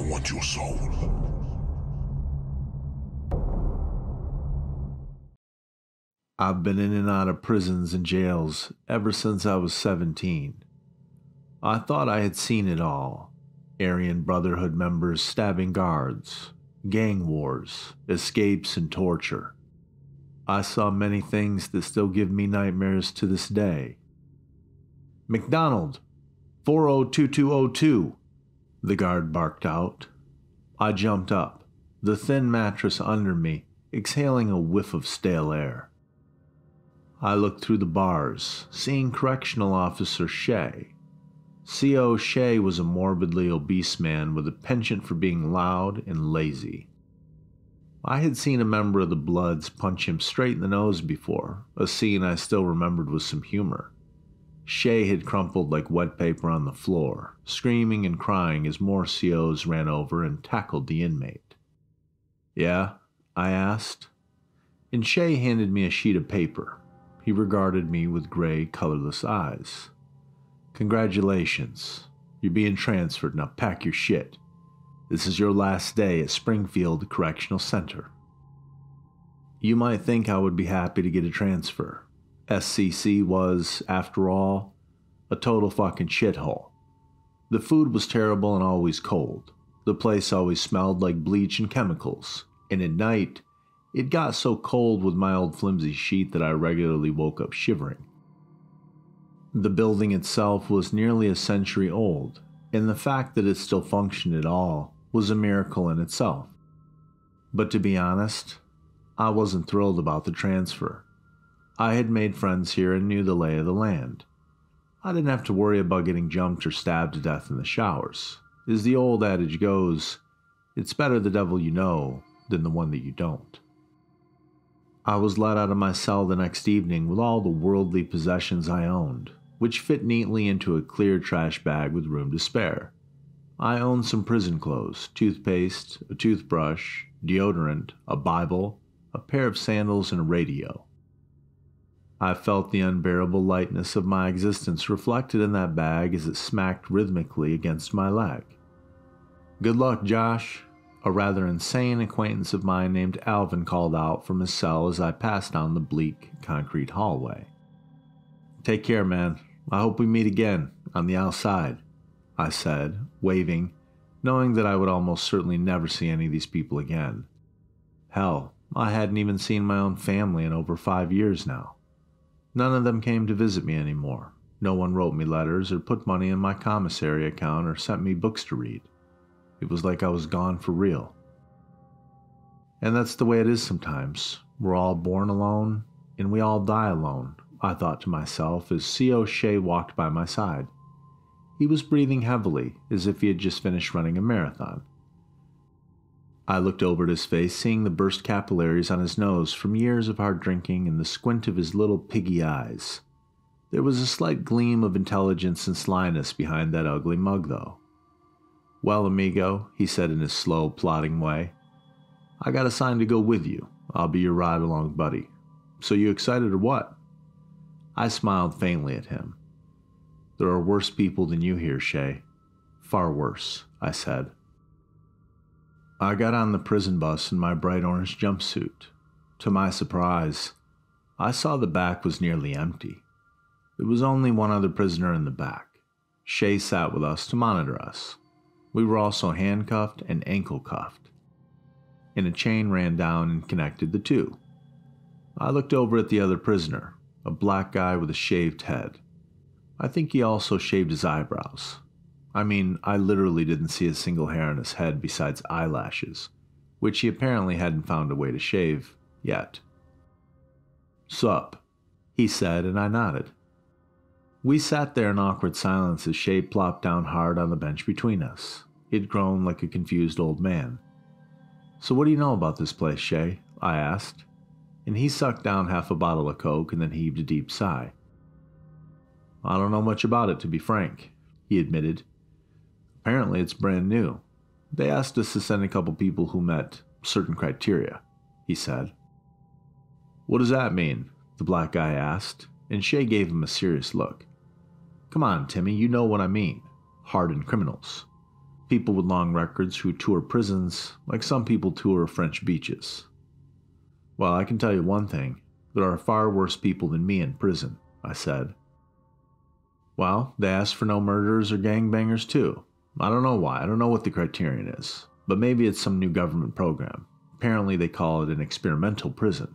I want your soul. I've been in and out of prisons and jails ever since I was 17. I thought I had seen it all Aryan Brotherhood members stabbing guards, gang wars, escapes, and torture. I saw many things that still give me nightmares to this day. McDonald, 402202, the guard barked out. I jumped up, the thin mattress under me exhaling a whiff of stale air. I looked through the bars, seeing Correctional Officer Shea. C.O. Shea was a morbidly obese man with a penchant for being loud and lazy. I had seen a member of the Bloods punch him straight in the nose before, a scene I still remembered with some humor. Shea had crumpled like wet paper on the floor, screaming and crying as more COs ran over and tackled the inmate. Yeah? I asked. And Shea handed me a sheet of paper. He regarded me with gray, colorless eyes. Congratulations. You're being transferred. Now pack your shit. This is your last day at Springfield Correctional Center. You might think I would be happy to get a transfer. SCC was, after all, a total fucking shithole. The food was terrible and always cold. The place always smelled like bleach and chemicals. And at night, it got so cold with my old flimsy sheet that I regularly woke up shivering. The building itself was nearly a century old, and the fact that it still functioned at all was a miracle in itself. But to be honest, I wasn't thrilled about the transfer. I had made friends here and knew the lay of the land. I didn't have to worry about getting jumped or stabbed to death in the showers. As the old adage goes, it's better the devil you know than the one that you don't. I was let out of my cell the next evening with all the worldly possessions I owned, which fit neatly into a clear trash bag with room to spare. I owned some prison clothes, toothpaste, a toothbrush, deodorant, a Bible, a pair of sandals, and a radio. I felt the unbearable lightness of my existence reflected in that bag as it smacked rhythmically against my leg. Good luck, Josh, a rather insane acquaintance of mine named Alvin called out from his cell as I passed down the bleak concrete hallway. Take care, man. I hope we meet again on the outside. I said, waving, knowing that I would almost certainly never see any of these people again. Hell, I hadn't even seen my own family in over five years now. None of them came to visit me anymore. No one wrote me letters or put money in my commissary account or sent me books to read. It was like I was gone for real. And that's the way it is sometimes. We're all born alone, and we all die alone, I thought to myself as C.O. Shea walked by my side. He was breathing heavily, as if he had just finished running a marathon. I looked over at his face, seeing the burst capillaries on his nose from years of hard drinking and the squint of his little piggy eyes. There was a slight gleam of intelligence and slyness behind that ugly mug, though. Well, amigo, he said in his slow, plodding way, I got a sign to go with you. I'll be your ride along buddy. So you excited or what? I smiled faintly at him. There are worse people than you here, Shay. Far worse, I said. I got on the prison bus in my bright orange jumpsuit. To my surprise, I saw the back was nearly empty. There was only one other prisoner in the back. Shea sat with us to monitor us. We were also handcuffed and ankle cuffed. And a chain ran down and connected the two. I looked over at the other prisoner, a black guy with a shaved head. I think he also shaved his eyebrows. I mean, I literally didn't see a single hair on his head besides eyelashes, which he apparently hadn't found a way to shave yet. Sup, he said, and I nodded. We sat there in awkward silence as Shay plopped down hard on the bench between us. He'd grown like a confused old man. So, what do you know about this place, Shay? I asked, and he sucked down half a bottle of Coke and then heaved a deep sigh. I don't know much about it, to be frank, he admitted. Apparently, it's brand new. They asked us to send a couple people who met certain criteria, he said. What does that mean? the black guy asked, and Shea gave him a serious look. Come on, Timmy, you know what I mean. Hardened criminals. People with long records who tour prisons like some people tour French beaches. Well, I can tell you one thing there are far worse people than me in prison, I said. Well, they asked for no murderers or gangbangers too. I don't know why, I don't know what the criterion is, but maybe it's some new government program. Apparently, they call it an experimental prison.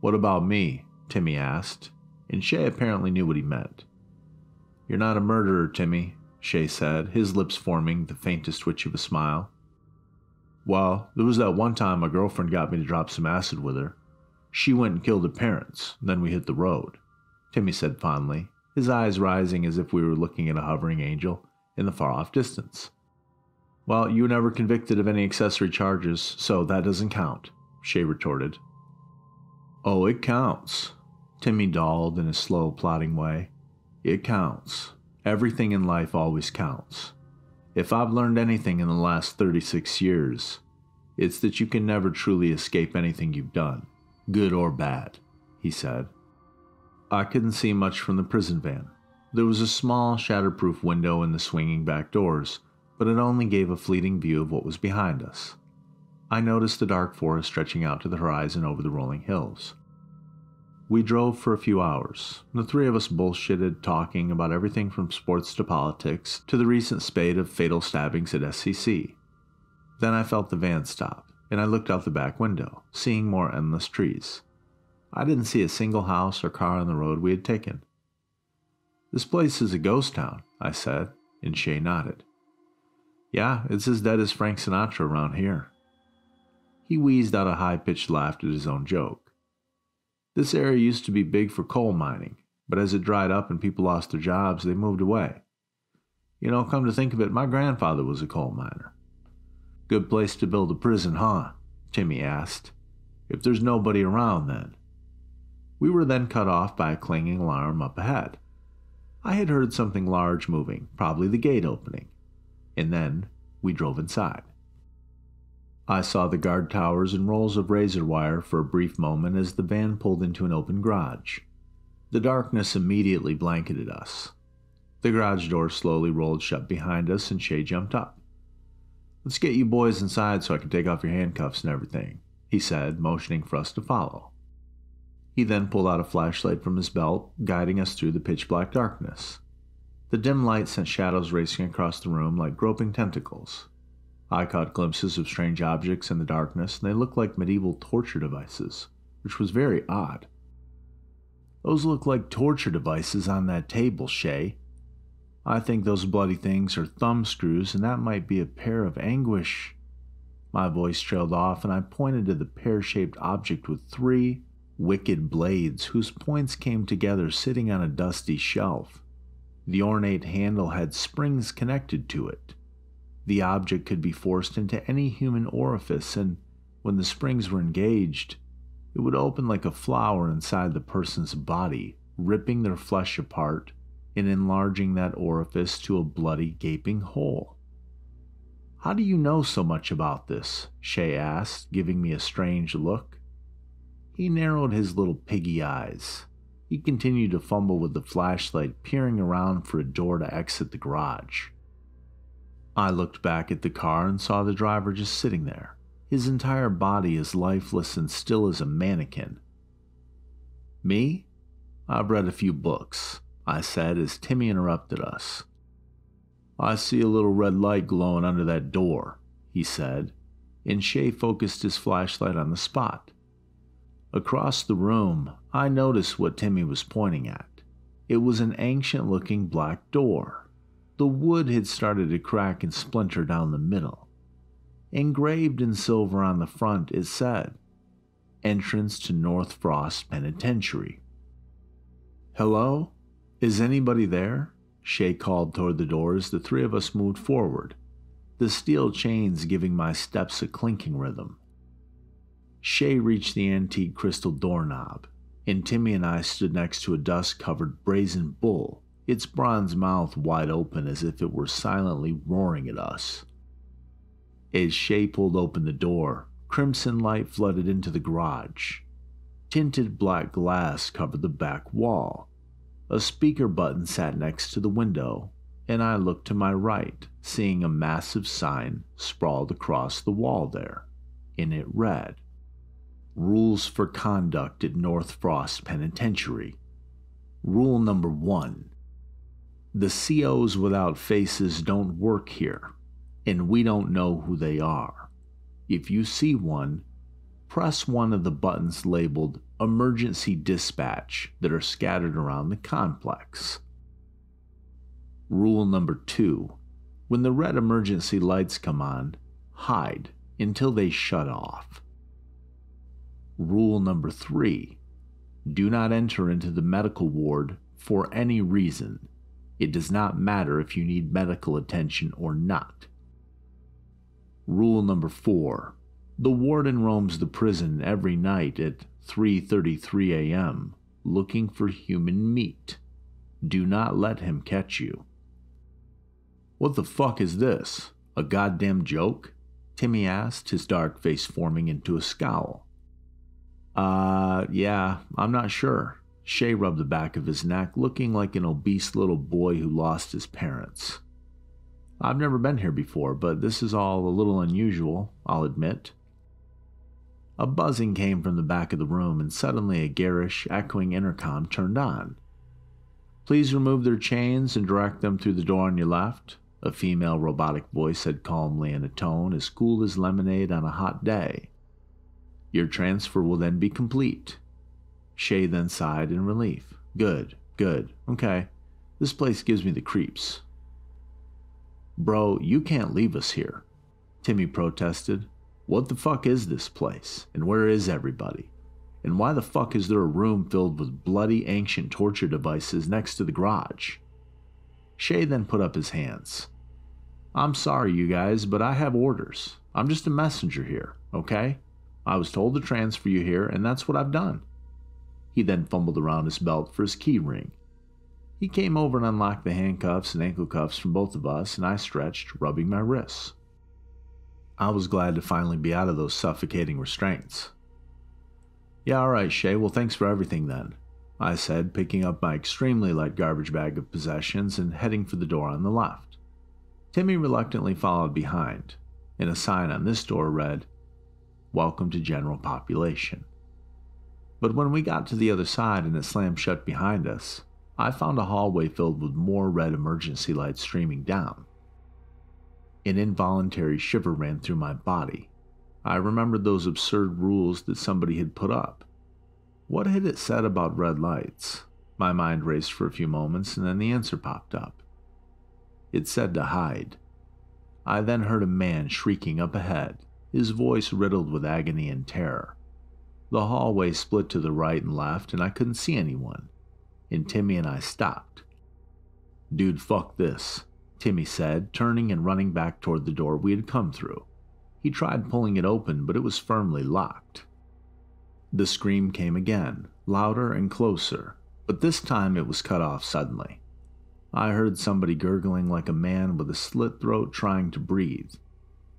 What about me? Timmy asked, and Shay apparently knew what he meant. You're not a murderer, Timmy, Shay said, his lips forming the faintest twitch of a smile. Well, there was that one time my girlfriend got me to drop some acid with her. She went and killed her parents, then we hit the road, Timmy said fondly, his eyes rising as if we were looking at a hovering angel in the far off distance. Well, you were never convicted of any accessory charges, so that doesn't count, Shay retorted. Oh, it counts, Timmy dawdled in a slow, plodding way. It counts. Everything in life always counts. If I've learned anything in the last 36 years, it's that you can never truly escape anything you've done, good or bad, he said. I couldn't see much from the prison van. There was a small, shatterproof window in the swinging back doors, but it only gave a fleeting view of what was behind us. I noticed the dark forest stretching out to the horizon over the rolling hills. We drove for a few hours. The three of us bullshitted, talking about everything from sports to politics to the recent spate of fatal stabbings at SCC. Then I felt the van stop, and I looked out the back window, seeing more endless trees. I didn't see a single house or car on the road we had taken. This place is a ghost town, I said, and Shay nodded. Yeah, it's as dead as Frank Sinatra around here. He wheezed out a high pitched laugh at his own joke. This area used to be big for coal mining, but as it dried up and people lost their jobs, they moved away. You know, come to think of it, my grandfather was a coal miner. Good place to build a prison, huh? Timmy asked. If there's nobody around, then. We were then cut off by a clanging alarm up ahead. I had heard something large moving, probably the gate opening and then we drove inside. I saw the guard towers and rolls of razor wire for a brief moment as the van pulled into an open garage. The darkness immediately blanketed us. The garage door slowly rolled shut behind us and Shay jumped up. Let's get you boys inside so I can take off your handcuffs and everything, he said, motioning for us to follow. He then pulled out a flashlight from his belt, guiding us through the pitch black darkness. The dim light sent shadows racing across the room like groping tentacles. I caught glimpses of strange objects in the darkness, and they looked like medieval torture devices, which was very odd. Those look like torture devices on that table, Shay. I think those bloody things are thumb screws, and that might be a pear of anguish. My voice trailed off, and I pointed to the pear shaped object with three wicked blades whose points came together sitting on a dusty shelf. The ornate handle had springs connected to it. The object could be forced into any human orifice, and when the springs were engaged, it would open like a flower inside the person's body, ripping their flesh apart and enlarging that orifice to a bloody, gaping hole. How do you know so much about this? Shay asked, giving me a strange look. He narrowed his little piggy eyes. He continued to fumble with the flashlight, peering around for a door to exit the garage. I looked back at the car and saw the driver just sitting there, his entire body as lifeless and still as a mannequin. Me? I've read a few books, I said as Timmy interrupted us. I see a little red light glowing under that door, he said, and Shay focused his flashlight on the spot. Across the room, I noticed what Timmy was pointing at. It was an ancient looking black door. The wood had started to crack and splinter down the middle. Engraved in silver on the front, it said, Entrance to North Frost Penitentiary. Hello? Is anybody there? Shay called toward the door as the three of us moved forward, the steel chains giving my steps a clinking rhythm. Shay reached the antique crystal doorknob, and Timmy and I stood next to a dust covered brazen bull, its bronze mouth wide open as if it were silently roaring at us. As Shay pulled open the door, crimson light flooded into the garage. Tinted black glass covered the back wall. A speaker button sat next to the window, and I looked to my right, seeing a massive sign sprawled across the wall there. In it read, Rules for Conduct at North Frost Penitentiary. Rule number one The COs without faces don't work here, and we don't know who they are. If you see one, press one of the buttons labeled Emergency Dispatch that are scattered around the complex. Rule number two when the red emergency lights come on, hide until they shut off. Rule number three do not enter into the medical ward for any reason. It does not matter if you need medical attention or not. Rule number 4. The warden roams the prison every night at 3:33 a.m. looking for human meat. Do not let him catch you. What the fuck is this? A goddamn joke? Timmy asked, his dark face forming into a scowl. Uh, yeah, I'm not sure. Shay rubbed the back of his neck, looking like an obese little boy who lost his parents. I've never been here before, but this is all a little unusual, I'll admit. A buzzing came from the back of the room, and suddenly a garish, echoing intercom turned on. Please remove their chains and direct them through the door on your left, a female robotic voice said calmly in a tone as cool as lemonade on a hot day. Your transfer will then be complete. Shay then sighed in relief. Good, good, okay. This place gives me the creeps. Bro, you can't leave us here, Timmy protested. What the fuck is this place? And where is everybody? And why the fuck is there a room filled with bloody ancient torture devices next to the garage? Shay then put up his hands. I'm sorry, you guys, but I have orders. I'm just a messenger here, okay? I was told to transfer you here, and that's what I've done. He then fumbled around his belt for his key ring. He came over and unlocked the handcuffs and ankle cuffs from both of us, and I stretched, rubbing my wrists. I was glad to finally be out of those suffocating restraints. Yeah, alright, Shay, well, thanks for everything then, I said, picking up my extremely light garbage bag of possessions and heading for the door on the left. Timmy reluctantly followed behind, and a sign on this door read, Welcome to General Population. But when we got to the other side and it slammed shut behind us, I found a hallway filled with more red emergency lights streaming down. An involuntary shiver ran through my body. I remembered those absurd rules that somebody had put up. What had it said about red lights? My mind raced for a few moments and then the answer popped up. It said to hide. I then heard a man shrieking up ahead, his voice riddled with agony and terror. The hallway split to the right and left, and I couldn't see anyone. And Timmy and I stopped. Dude, fuck this, Timmy said, turning and running back toward the door we had come through. He tried pulling it open, but it was firmly locked. The scream came again, louder and closer, but this time it was cut off suddenly. I heard somebody gurgling like a man with a slit throat trying to breathe,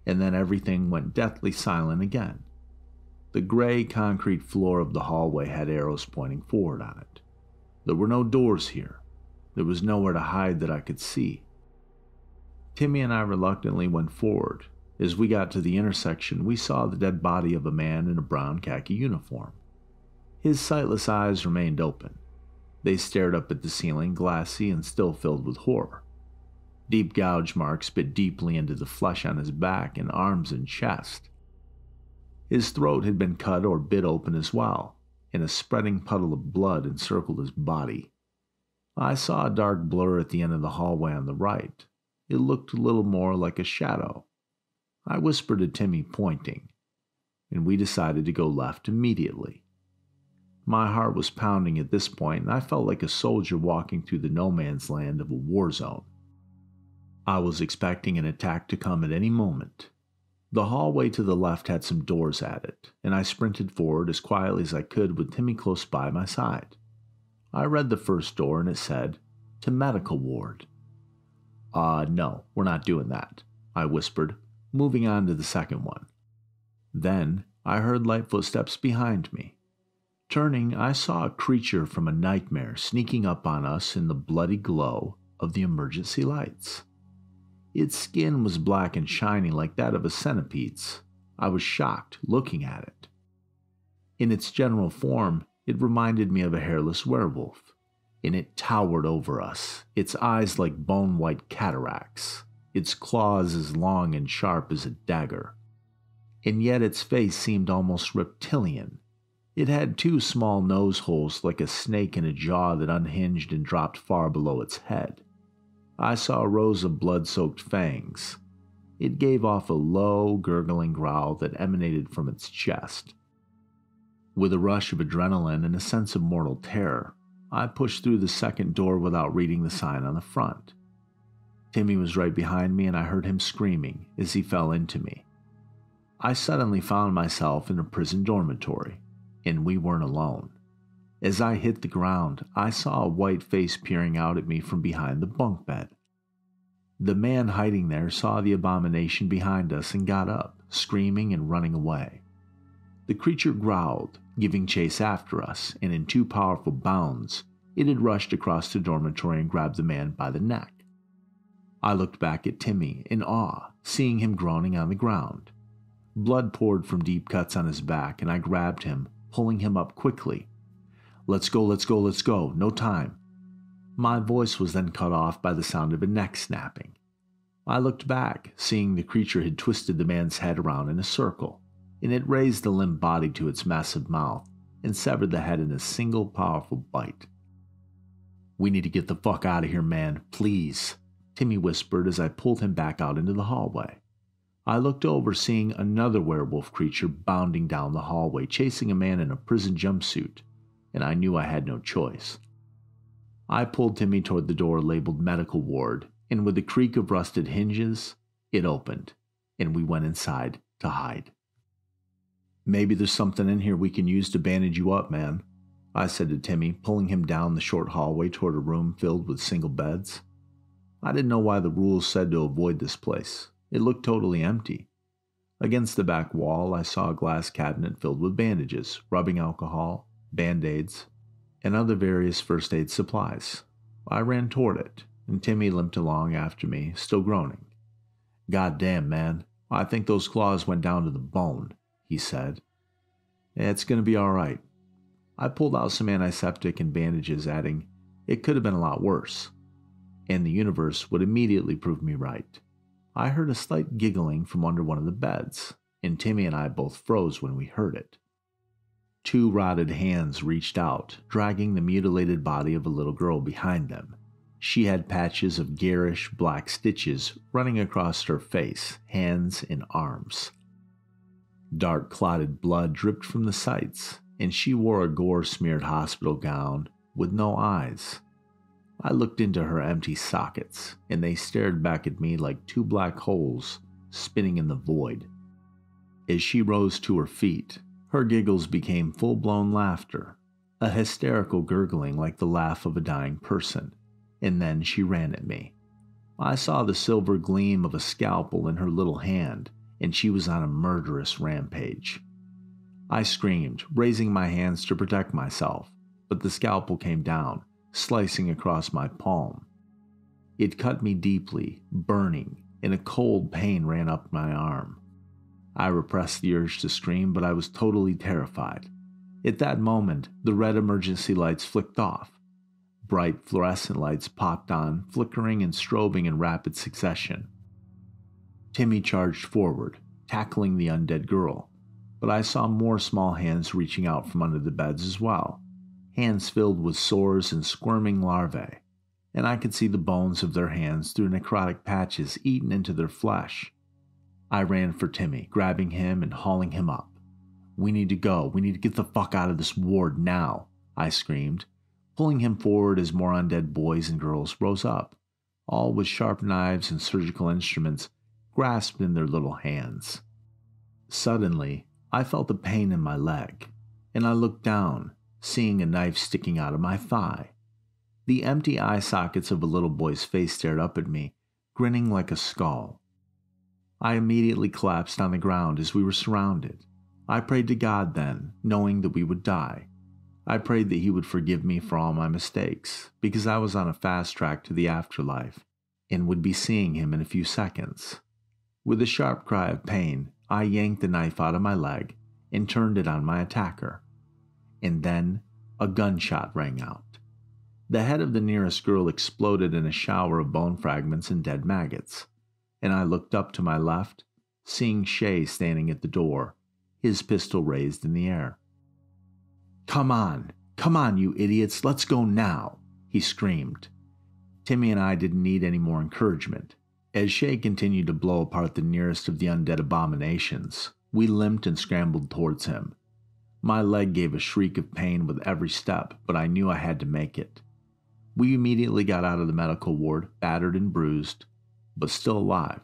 and then everything went deathly silent again. The gray concrete floor of the hallway had arrows pointing forward on it. There were no doors here. There was nowhere to hide that I could see. Timmy and I reluctantly went forward. As we got to the intersection, we saw the dead body of a man in a brown khaki uniform. His sightless eyes remained open, they stared up at the ceiling, glassy and still filled with horror. Deep gouge marks bit deeply into the flesh on his back and arms and chest. His throat had been cut or bit open as well, and a spreading puddle of blood encircled his body. I saw a dark blur at the end of the hallway on the right. It looked a little more like a shadow. I whispered to Timmy, pointing, and we decided to go left immediately. My heart was pounding at this point, and I felt like a soldier walking through the no man's land of a war zone. I was expecting an attack to come at any moment. The hallway to the left had some doors at it, and I sprinted forward as quietly as I could with Timmy close by my side. I read the first door and it said, To medical ward. Uh, no, we're not doing that, I whispered, moving on to the second one. Then I heard light footsteps behind me. Turning, I saw a creature from a nightmare sneaking up on us in the bloody glow of the emergency lights. Its skin was black and shiny like that of a centipede's. I was shocked looking at it. In its general form, it reminded me of a hairless werewolf, and it towered over us, its eyes like bone white cataracts, its claws as long and sharp as a dagger. And yet its face seemed almost reptilian. It had two small nose holes like a snake in a jaw that unhinged and dropped far below its head. I saw rows of blood soaked fangs. It gave off a low, gurgling growl that emanated from its chest. With a rush of adrenaline and a sense of mortal terror, I pushed through the second door without reading the sign on the front. Timmy was right behind me, and I heard him screaming as he fell into me. I suddenly found myself in a prison dormitory, and we weren't alone. As I hit the ground, I saw a white face peering out at me from behind the bunk bed. The man hiding there saw the abomination behind us and got up, screaming and running away. The creature growled, giving chase after us, and in two powerful bounds, it had rushed across the dormitory and grabbed the man by the neck. I looked back at Timmy in awe, seeing him groaning on the ground. Blood poured from deep cuts on his back, and I grabbed him, pulling him up quickly Let's go, let's go, let's go, no time. My voice was then cut off by the sound of a neck snapping. I looked back, seeing the creature had twisted the man's head around in a circle, and it raised the limp body to its massive mouth and severed the head in a single powerful bite. We need to get the fuck out of here, man, please, Timmy whispered as I pulled him back out into the hallway. I looked over, seeing another werewolf creature bounding down the hallway, chasing a man in a prison jumpsuit and I knew I had no choice. I pulled Timmy toward the door labeled medical ward, and with the creak of rusted hinges, it opened, and we went inside to hide. Maybe there's something in here we can use to bandage you up, man, I said to Timmy, pulling him down the short hallway toward a room filled with single beds. I didn't know why the rules said to avoid this place. It looked totally empty. Against the back wall, I saw a glass cabinet filled with bandages, rubbing alcohol, band aids, and other various first aid supplies. I ran toward it, and Timmy limped along after me, still groaning. God damn, man, I think those claws went down to the bone, he said. It's going to be all right. I pulled out some antiseptic and bandages, adding, It could have been a lot worse. And the universe would immediately prove me right. I heard a slight giggling from under one of the beds, and Timmy and I both froze when we heard it. Two rotted hands reached out, dragging the mutilated body of a little girl behind them. She had patches of garish black stitches running across her face, hands, and arms. Dark clotted blood dripped from the sites, and she wore a gore smeared hospital gown with no eyes. I looked into her empty sockets, and they stared back at me like two black holes spinning in the void. As she rose to her feet, her giggles became full blown laughter, a hysterical gurgling like the laugh of a dying person, and then she ran at me. I saw the silver gleam of a scalpel in her little hand, and she was on a murderous rampage. I screamed, raising my hands to protect myself, but the scalpel came down, slicing across my palm. It cut me deeply, burning, and a cold pain ran up my arm. I repressed the urge to scream, but I was totally terrified. At that moment, the red emergency lights flicked off. Bright fluorescent lights popped on, flickering and strobing in rapid succession. Timmy charged forward, tackling the undead girl, but I saw more small hands reaching out from under the beds as well, hands filled with sores and squirming larvae, and I could see the bones of their hands through necrotic patches eaten into their flesh. I ran for Timmy, grabbing him and hauling him up. We need to go. We need to get the fuck out of this ward now, I screamed, pulling him forward as more undead boys and girls rose up, all with sharp knives and surgical instruments grasped in their little hands. Suddenly, I felt a pain in my leg, and I looked down, seeing a knife sticking out of my thigh. The empty eye sockets of a little boy's face stared up at me, grinning like a skull. I immediately collapsed on the ground as we were surrounded. I prayed to God then, knowing that we would die. I prayed that he would forgive me for all my mistakes, because I was on a fast track to the afterlife and would be seeing him in a few seconds. With a sharp cry of pain, I yanked the knife out of my leg and turned it on my attacker. And then a gunshot rang out. The head of the nearest girl exploded in a shower of bone fragments and dead maggots, and I looked up to my left, seeing Shay standing at the door, his pistol raised in the air. Come on, come on, you idiots, let's go now, he screamed. Timmy and I didn't need any more encouragement. As Shay continued to blow apart the nearest of the undead abominations, we limped and scrambled towards him. My leg gave a shriek of pain with every step, but I knew I had to make it. We immediately got out of the medical ward, battered and bruised, but still alive.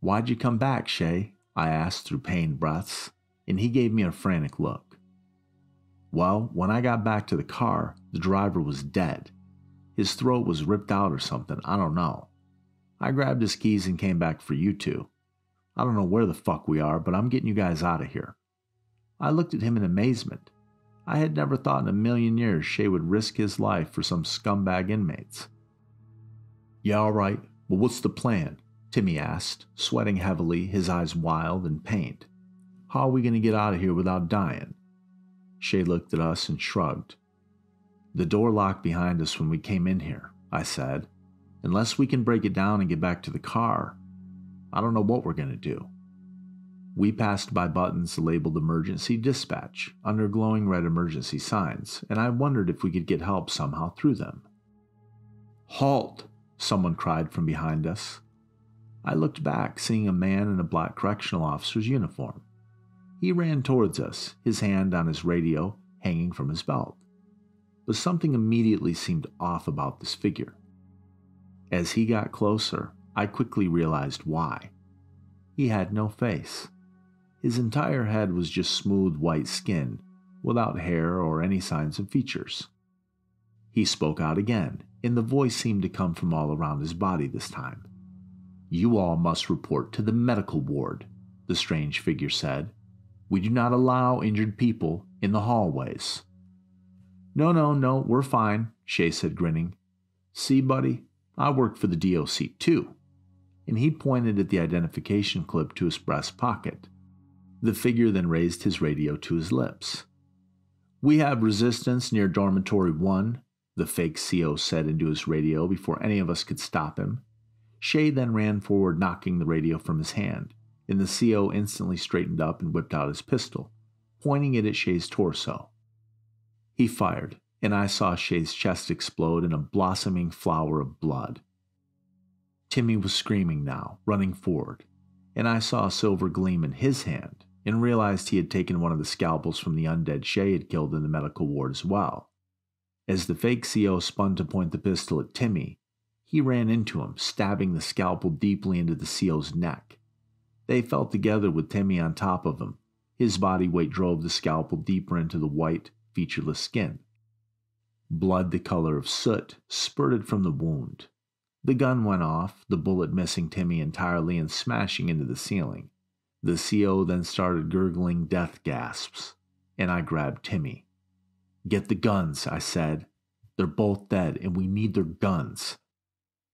Why'd you come back, Shay? I asked through pained breaths, and he gave me a frantic look. Well, when I got back to the car, the driver was dead. His throat was ripped out or something, I don't know. I grabbed his keys and came back for you two. I don't know where the fuck we are, but I'm getting you guys out of here. I looked at him in amazement. I had never thought in a million years Shay would risk his life for some scumbag inmates. Yeah, all right, but what's the plan? Timmy asked, sweating heavily, his eyes wild and pained. How are we going to get out of here without dying? Shay looked at us and shrugged. The door locked behind us when we came in here, I said. Unless we can break it down and get back to the car, I don't know what we're going to do. We passed by buttons labeled emergency dispatch under glowing red emergency signs, and I wondered if we could get help somehow through them. Halt! Someone cried from behind us. I looked back, seeing a man in a black correctional officer's uniform. He ran towards us, his hand on his radio hanging from his belt. But something immediately seemed off about this figure. As he got closer, I quickly realized why. He had no face. His entire head was just smooth white skin, without hair or any signs of features. He spoke out again, and the voice seemed to come from all around his body this time. You all must report to the medical ward, the strange figure said. We do not allow injured people in the hallways. No, no, no, we're fine, Shay said, grinning. See, buddy, I work for the DOC too. And he pointed at the identification clip to his breast pocket. The figure then raised his radio to his lips. We have resistance near Dormitory 1, the fake CO said into his radio before any of us could stop him. Shay then ran forward, knocking the radio from his hand, and the CO instantly straightened up and whipped out his pistol, pointing it at Shay's torso. He fired, and I saw Shay's chest explode in a blossoming flower of blood. Timmy was screaming now, running forward, and I saw a silver gleam in his hand and realized he had taken one of the scalpels from the undead Shay had killed in the medical ward as well. As the fake CO spun to point the pistol at Timmy, he ran into him, stabbing the scalpel deeply into the CO's neck. They fell together with Timmy on top of him. His body weight drove the scalpel deeper into the white, featureless skin. Blood the color of soot spurted from the wound. The gun went off, the bullet missing Timmy entirely and smashing into the ceiling. The CO then started gurgling death gasps, and I grabbed Timmy. Get the guns, I said. They're both dead, and we need their guns.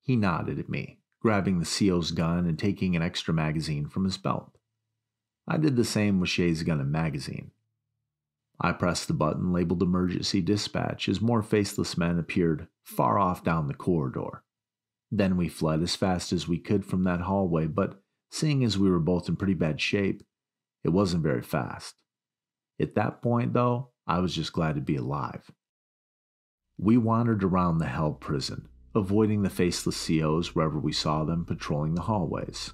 He nodded at me, grabbing the CO's gun and taking an extra magazine from his belt. I did the same with Shay's gun and magazine. I pressed the button labeled emergency dispatch as more faceless men appeared far off down the corridor. Then we fled as fast as we could from that hallway, but Seeing as we were both in pretty bad shape, it wasn't very fast. At that point, though, I was just glad to be alive. We wandered around the hell prison, avoiding the faceless COs wherever we saw them patrolling the hallways.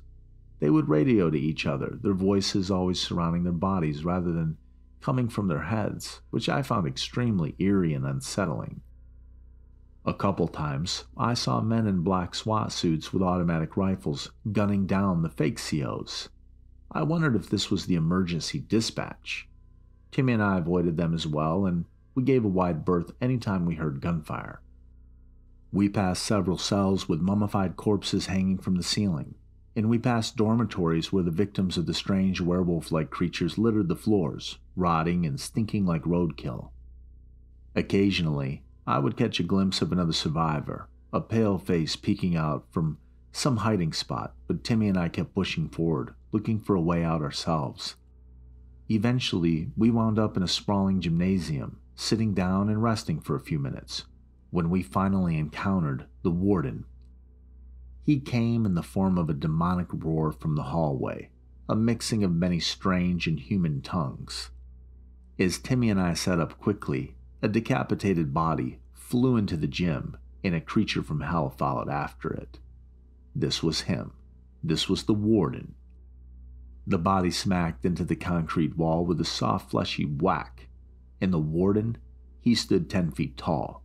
They would radio to each other, their voices always surrounding their bodies rather than coming from their heads, which I found extremely eerie and unsettling. A couple times, I saw men in black SWAT suits with automatic rifles gunning down the fake COs. I wondered if this was the emergency dispatch. Timmy and I avoided them as well, and we gave a wide berth anytime we heard gunfire. We passed several cells with mummified corpses hanging from the ceiling, and we passed dormitories where the victims of the strange werewolf like creatures littered the floors, rotting and stinking like roadkill. Occasionally, I would catch a glimpse of another survivor, a pale face peeking out from some hiding spot, but Timmy and I kept pushing forward, looking for a way out ourselves. Eventually, we wound up in a sprawling gymnasium, sitting down and resting for a few minutes, when we finally encountered the warden. He came in the form of a demonic roar from the hallway, a mixing of many strange and human tongues. As Timmy and I sat up quickly, a decapitated body flew into the gym, and a creature from hell followed after it. This was him. This was the warden. The body smacked into the concrete wall with a soft, fleshy whack, and the warden, he stood 10 feet tall.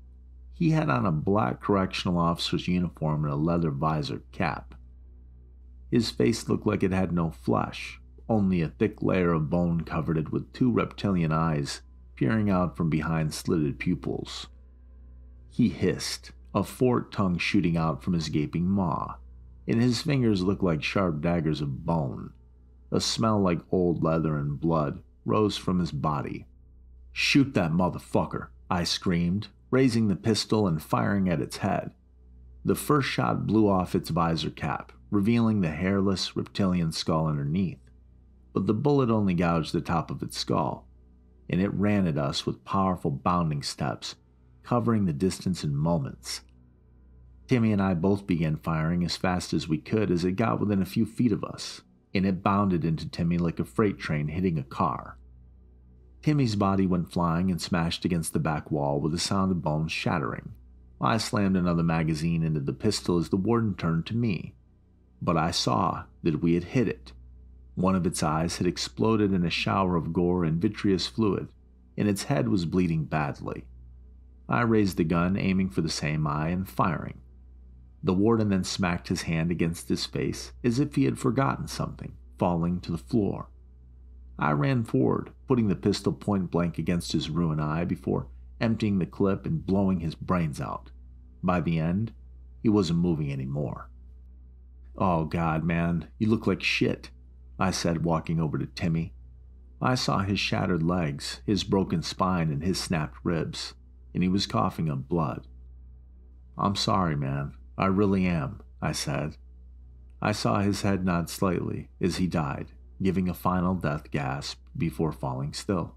He had on a black correctional officer's uniform and a leather visor cap. His face looked like it had no flesh, only a thick layer of bone covered it with two reptilian eyes peering out from behind slitted pupils. He hissed, a forked tongue shooting out from his gaping maw, and his fingers looked like sharp daggers of bone. A smell like old leather and blood rose from his body. Shoot that motherfucker, I screamed, raising the pistol and firing at its head. The first shot blew off its visor cap, revealing the hairless reptilian skull underneath. But the bullet only gouged the top of its skull, and it ran at us with powerful bounding steps, covering the distance in moments. Timmy and I both began firing as fast as we could as it got within a few feet of us, and it bounded into Timmy like a freight train hitting a car. Timmy's body went flying and smashed against the back wall with a sound of bones shattering. I slammed another magazine into the pistol as the warden turned to me. But I saw that we had hit it. One of its eyes had exploded in a shower of gore and vitreous fluid, and its head was bleeding badly. I raised the gun, aiming for the same eye and firing. The warden then smacked his hand against his face as if he had forgotten something, falling to the floor. I ran forward, putting the pistol point blank against his ruined eye before emptying the clip and blowing his brains out. By the end, he wasn't moving anymore. Oh, God, man, you look like shit, I said, walking over to Timmy. I saw his shattered legs, his broken spine, and his snapped ribs, and he was coughing up blood. I'm sorry, man, I really am, I said. I saw his head nod slightly as he died, giving a final death gasp before falling still.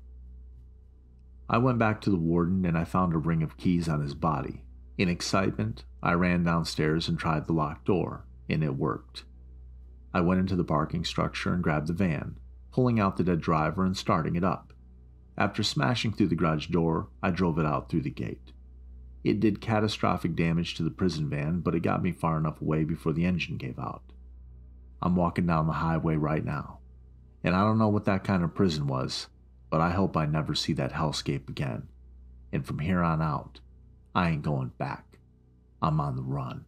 I went back to the warden and I found a ring of keys on his body. In excitement, I ran downstairs and tried the locked door, and it worked. I went into the parking structure and grabbed the van, pulling out the dead driver and starting it up. After smashing through the garage door, I drove it out through the gate. It did catastrophic damage to the prison van, but it got me far enough away before the engine gave out. I'm walking down the highway right now, and I don't know what that kind of prison was, but I hope I never see that hellscape again. And from here on out, I ain't going back. I'm on the run.